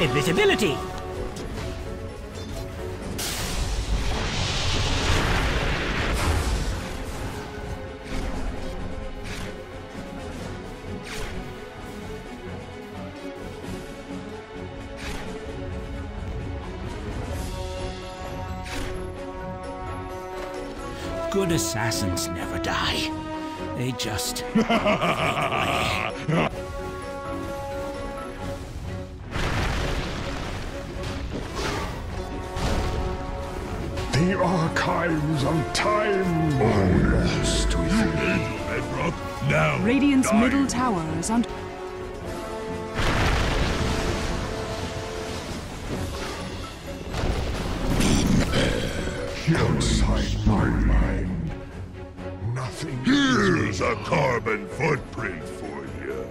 Invisibility! Good assassins never die. They just Bedrock, now. Radiant's die. middle tower is under. Outside my mind, nothing Here's a carbon footprint for you.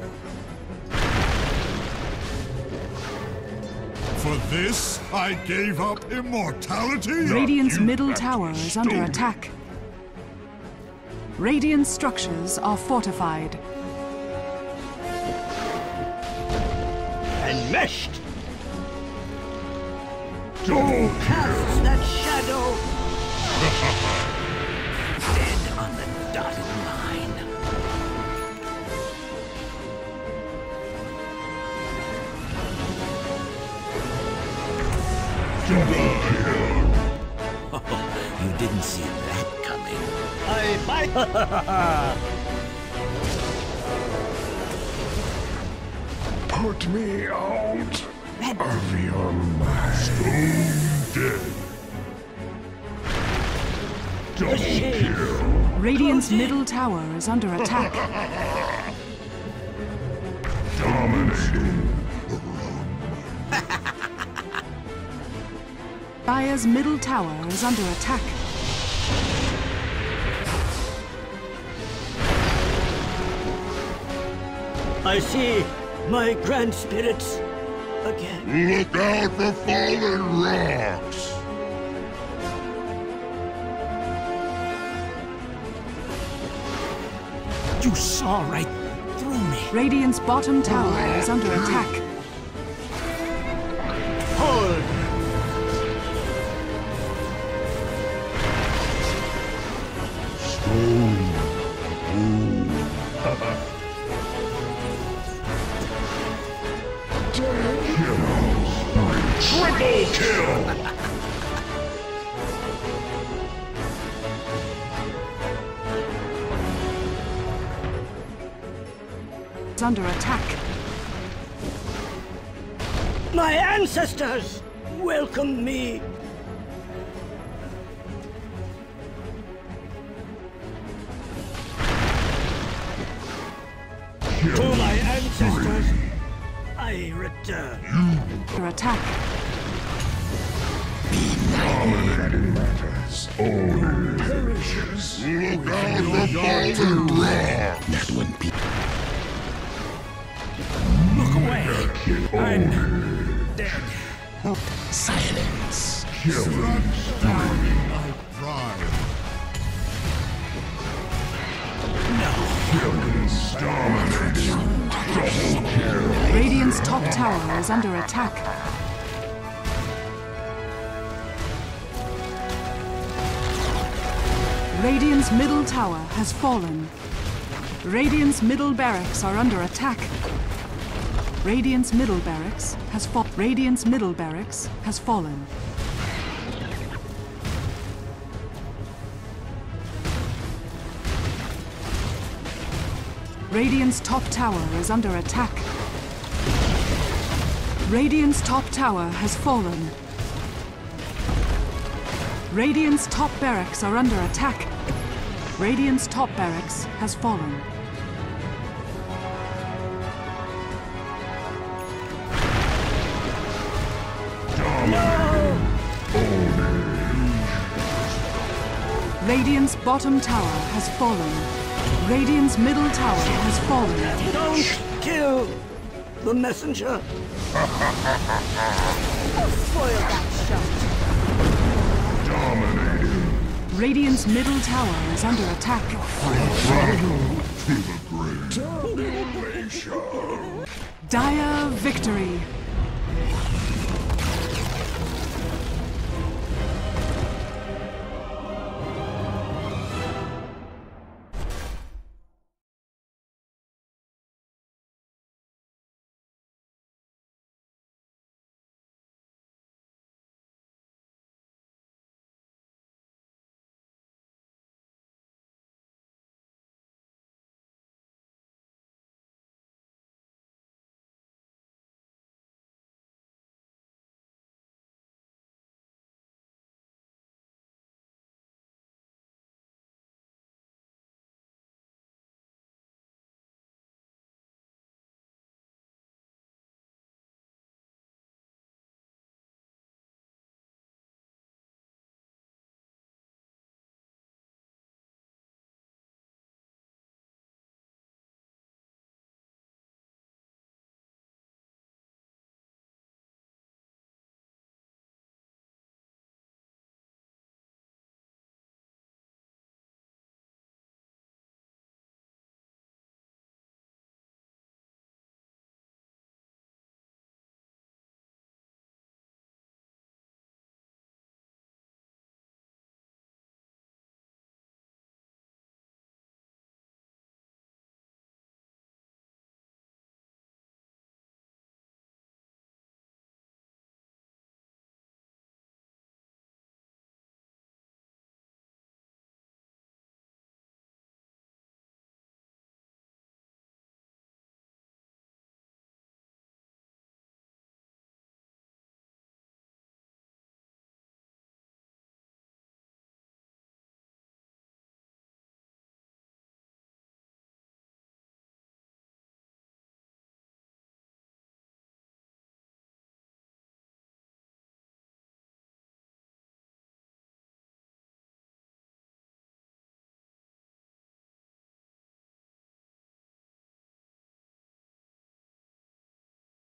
For this, I gave up immortality? Radiant's middle tower is under stone. attack. Radiant structures are fortified. Enmeshed! Double Casts that shadow! Dead on the dotted line. Oh, you didn't see coming. I bite. put me out of your mind. Stone dead. The shade. Radiant's middle tower is under attack. Dominating. Dire's middle tower is under attack. I see my grand spirits again. Look out for fallen rocks. You saw right through me. Radiant's bottom tower is under attack. Hold! Triple kill. Is under attack. My ancestors welcome me. I return. Under attack. Dominating matters. Only perishes. Look out for fallen rocks. That one be Look away. I'm dead. silence. Killing I tried. dominating. Top tower is under attack. Radiant's middle tower has fallen. Radiant's middle barracks are under attack. Radiant's middle barracks has fallen. Radiant's middle barracks has fallen. Radiant's top tower is under attack. Radiant's top tower has fallen. Radiant's top barracks are under attack. Radiant's top barracks has fallen. Radiant's bottom tower has fallen. Radiant's middle tower has fallen. Don't kill the messenger. Spoil that shot. Dominating. Radiant's middle tower is under attack. To the grave. Dire victory.